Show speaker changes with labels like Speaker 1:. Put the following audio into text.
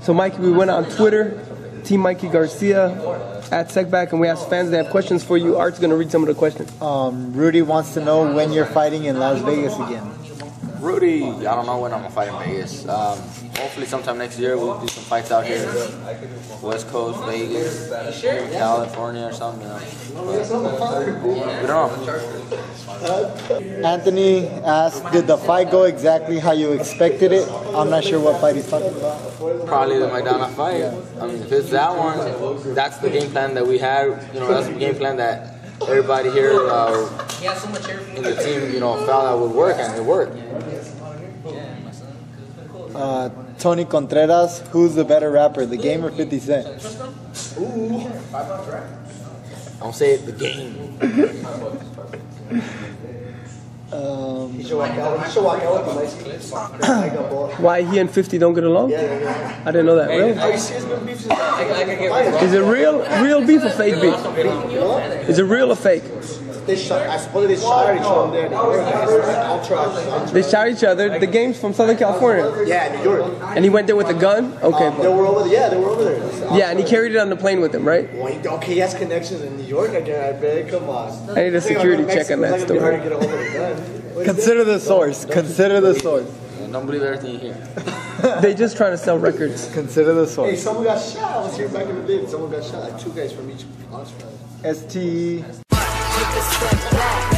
Speaker 1: So, Mikey, we went on Twitter, Team Mikey Garcia at Secback, and we asked fans they have questions for you. Art's going to read some of the questions.
Speaker 2: Um, Rudy wants to know when you're fighting in Las Vegas again.
Speaker 3: Rudy, I don't know when I'm gonna fight in Vegas. Um, hopefully, sometime next year we'll do some fights out here, West Coast, Vegas, California, or something. You know. But, we don't know.
Speaker 2: Anthony asked, did the fight go exactly how you expected it? I'm not sure what fight he's talking about.
Speaker 3: Probably the Maidana fight. I mean, if it's that one, that's the game plan that we had. You know, that's the game plan that everybody here uh, in the team, you know, felt that would work, and it worked.
Speaker 2: Uh, Tony Contreras, who's the better rapper, the game or 50 Cent?
Speaker 3: I don't say it, the game.
Speaker 2: Um,
Speaker 1: Why he and 50 don't get along? I didn't know that. Really? Is it real, real beef or fake beef? Is it real or fake?
Speaker 4: They shot, I suppose they shot each other there. Ultra.
Speaker 1: They shot each other. The game's from Southern California.
Speaker 4: Yeah, New York.
Speaker 1: And he went there with a gun? Okay.
Speaker 4: Um, they were over there. Yeah, they were over there.
Speaker 1: Yeah, and he carried it on the plane with him, right?
Speaker 4: Okay, he has connections in New York again. I bet. Come on.
Speaker 1: I need a security check on that
Speaker 4: It's not gonna be hard to
Speaker 1: story.
Speaker 4: get a hold of a gun. What is
Speaker 2: consider the source. Consider the source.
Speaker 3: Don't believe everything you hear.
Speaker 1: They just trying to sell records.
Speaker 2: Consider the
Speaker 4: Hey,
Speaker 2: source.
Speaker 4: someone got shot. I was here back in the day. Someone got shot. Like two guys from each house.
Speaker 2: ST.
Speaker 5: Take a step back,